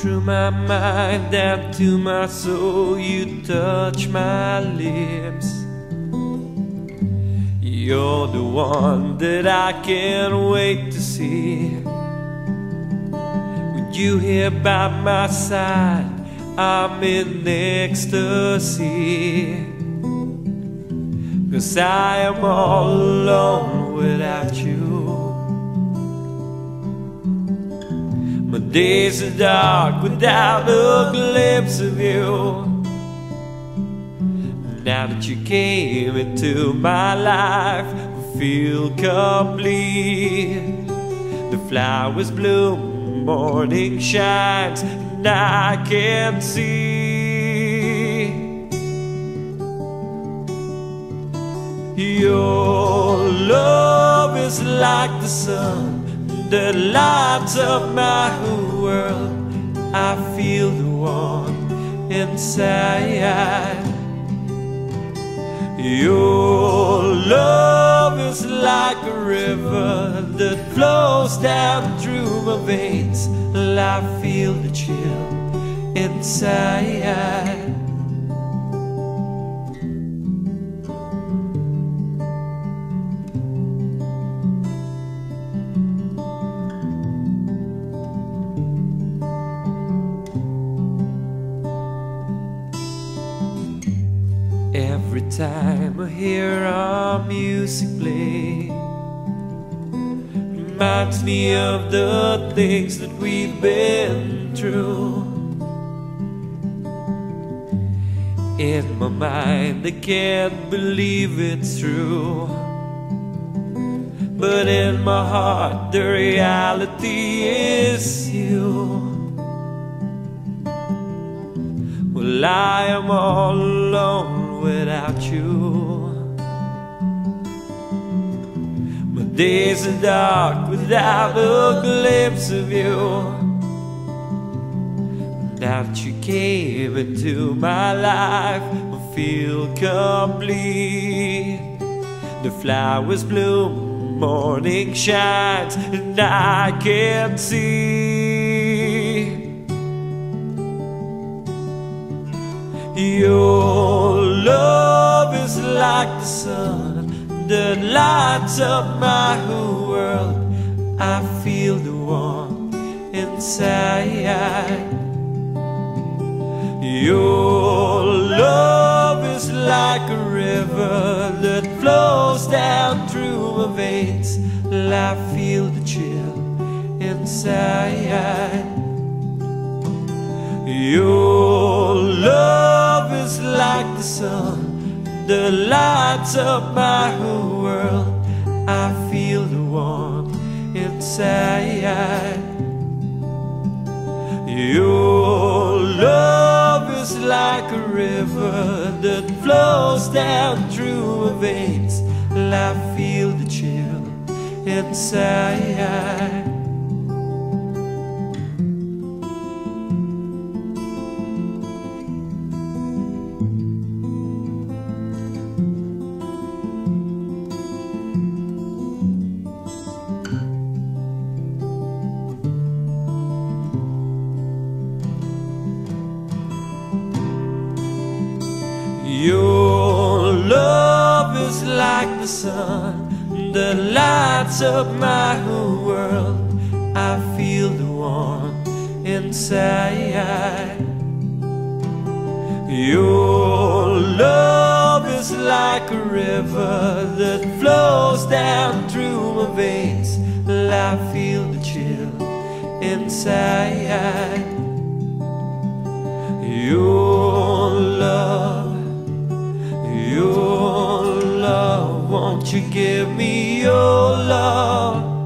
Through my mind down to my soul, you touch my lips. You're the one that I can't wait to see. With you here by my side, I'm in ecstasy. Cause I am all alone without you. My days are dark without a glimpse of you. Now that you came into my life, I feel complete. The flowers bloom, morning shines, and I can see. Your love is like the sun that lights of my whole world. I feel the warmth inside. Your love is like a river that flows down through my veins. I feel the chill inside. Every time I hear our music play Reminds me of the things that we've been through. In my mind I can't believe it's true. But in my heart the reality is you. Well I am all alone without you. My days are dark without a glimpse of you. That you came into my life I feel complete. The flowers bloom, morning shines And I can see. Your love is like the sun that lights up my whole world. I feel the warmth inside. Your love is like a river that flows down through my veins. I feel the chill inside. Your love like the sun that lights up my whole world. I feel the warmth inside. Your love is like a river that flows down through my veins. I feel the chill inside. The sun that lights up my whole world. I feel the warmth inside. Your love is like a river that flows down through my veins. I feel the chill inside. Your love, Won't you give me your love?